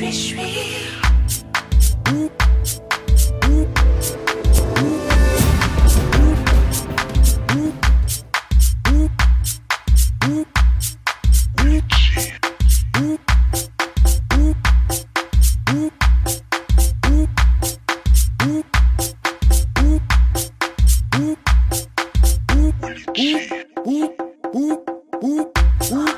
Ooh, suis. Ooh, ooh, ooh.